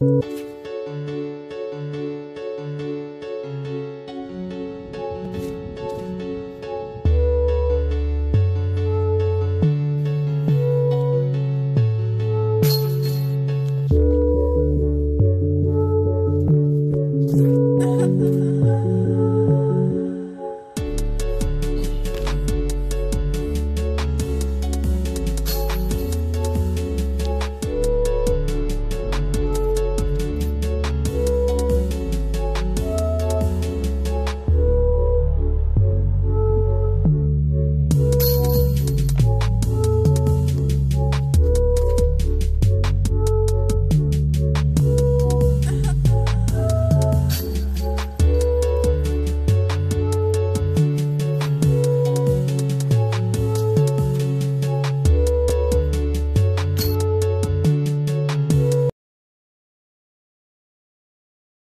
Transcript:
you.